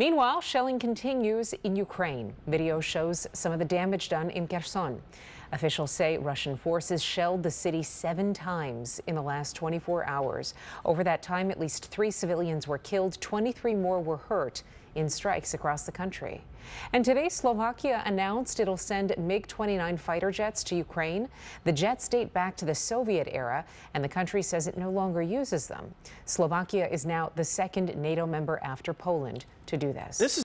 Meanwhile, shelling continues in Ukraine. Video shows some of the damage done in Kherson. Officials say Russian forces shelled the city seven times in the last 24 hours. Over that time, at least three civilians were killed, 23 more were hurt in strikes across the country. And today, Slovakia announced it'll send MiG 29 fighter jets to Ukraine. The jets date back to the Soviet era, and the country says it no longer uses them. Slovakia is now the second NATO member after Poland to do this. This is